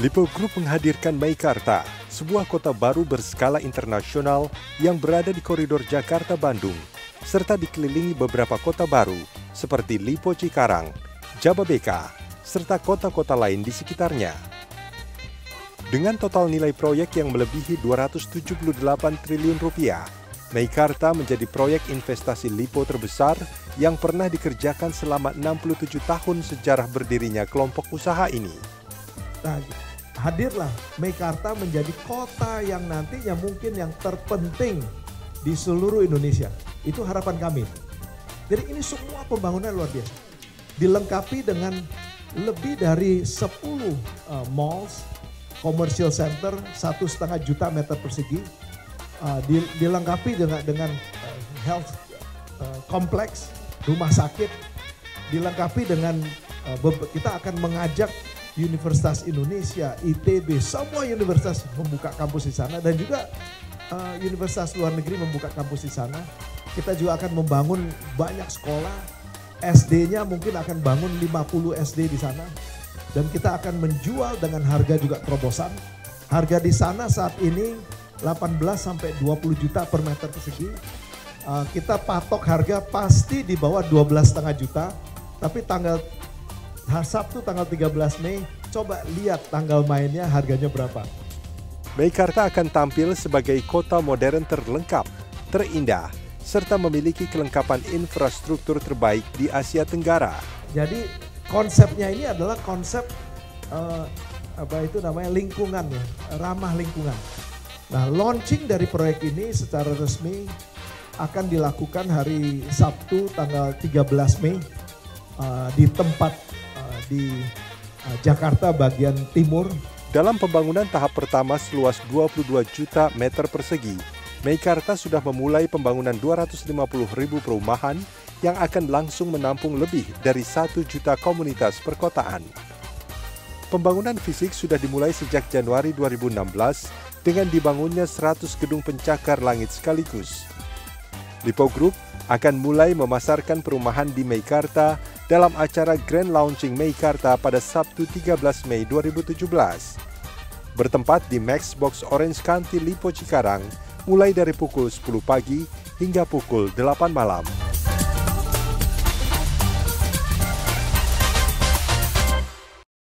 Lipo Group menghadirkan Meikarta, sebuah kota baru berskala internasional yang berada di koridor Jakarta-Bandung, serta dikelilingi beberapa kota baru seperti Lipo Cikarang, Jababeka, serta kota-kota lain di sekitarnya. Dengan total nilai proyek yang melebihi 278 triliun rupiah, Meikarta menjadi proyek investasi LIPO terbesar yang pernah dikerjakan selama 67 tahun sejarah berdirinya kelompok usaha ini. Nah, hadirlah Mekarta menjadi kota yang nantinya mungkin yang terpenting di seluruh Indonesia. Itu harapan kami. Jadi ini semua pembangunan luar biasa. Dilengkapi dengan lebih dari 10 uh, malls, commercial center, satu setengah juta meter persegi, uh, dilengkapi dengan dengan uh, health uh, complex, rumah sakit, dilengkapi dengan uh, kita akan mengajak Universitas Indonesia, ITB, semua universitas membuka kampus di sana dan juga uh, universitas luar negeri membuka kampus di sana. Kita juga akan membangun banyak sekolah, SD-nya mungkin akan bangun 50 SD di sana. Dan kita akan menjual dengan harga juga terobosan. Harga di sana saat ini 18 sampai 20 juta per meter persegi. Uh, kita patok harga pasti di bawah 12,5 juta. Tapi tanggal Sabtu tanggal 13 Mei, coba lihat tanggal mainnya harganya berapa. Meikarta akan tampil sebagai kota modern terlengkap, terindah, serta memiliki kelengkapan infrastruktur terbaik di Asia Tenggara. Jadi konsepnya ini adalah konsep uh, apa itu namanya lingkungan ya, ramah lingkungan. Nah, launching dari proyek ini secara resmi akan dilakukan hari Sabtu tanggal 13 Mei uh, di tempat di uh, Jakarta bagian timur. Dalam pembangunan tahap pertama seluas 22 juta meter persegi, Meikarta sudah memulai pembangunan 250 ribu perumahan yang akan langsung menampung lebih dari 1 juta komunitas perkotaan. Pembangunan fisik sudah dimulai sejak Januari 2016 dengan dibangunnya 100 gedung pencakar langit sekaligus. Lipo Group akan mulai memasarkan perumahan di Meikarta dalam acara Grand Launching Meikarta pada Sabtu 13 Mei 2017. Bertempat di Maxbox Orange County Lipo Cikarang mulai dari pukul 10 pagi hingga pukul 8 malam.